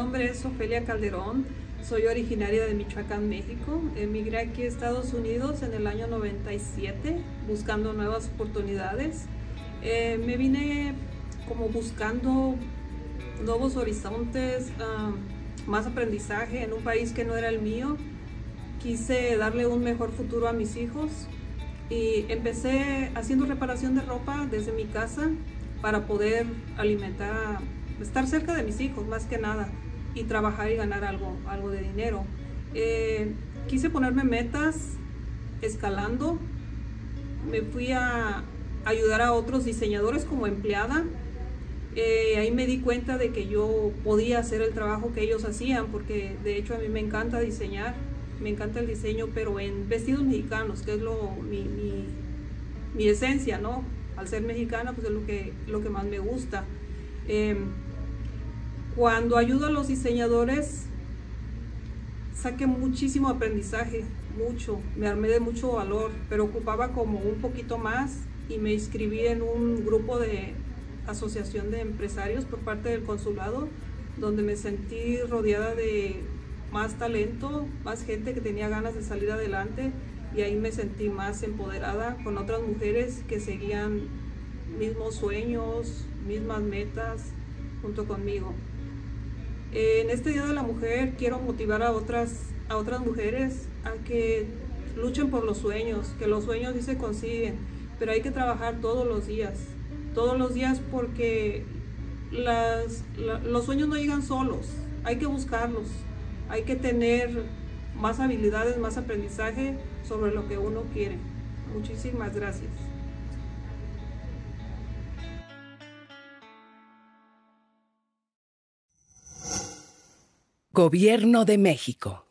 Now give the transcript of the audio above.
es Ofelia Calderón, soy originaria de Michoacán, México. Emigré aquí a Estados Unidos en el año 97 buscando nuevas oportunidades. Eh, me vine como buscando nuevos horizontes, ah, más aprendizaje en un país que no era el mío. Quise darle un mejor futuro a mis hijos y empecé haciendo reparación de ropa desde mi casa para poder alimentar, estar cerca de mis hijos más que nada y trabajar y ganar algo, algo de dinero. Eh, quise ponerme metas escalando, me fui a ayudar a otros diseñadores como empleada. Eh, ahí me di cuenta de que yo podía hacer el trabajo que ellos hacían, porque de hecho a mí me encanta diseñar, me encanta el diseño, pero en vestidos mexicanos, que es lo, mi, mi, esencia, ¿no? Al ser mexicana, pues es lo que, lo que más me gusta. Eh, cuando ayudo a los diseñadores, saqué muchísimo aprendizaje, mucho, me armé de mucho valor, pero ocupaba como un poquito más y me inscribí en un grupo de asociación de empresarios por parte del consulado, donde me sentí rodeada de más talento, más gente que tenía ganas de salir adelante y ahí me sentí más empoderada con otras mujeres que seguían mismos sueños, mismas metas junto conmigo. En este Día de la Mujer quiero motivar a otras, a otras mujeres a que luchen por los sueños, que los sueños sí se consiguen, pero hay que trabajar todos los días, todos los días porque las, los sueños no llegan solos, hay que buscarlos, hay que tener más habilidades, más aprendizaje sobre lo que uno quiere. Muchísimas gracias. Gobierno de México.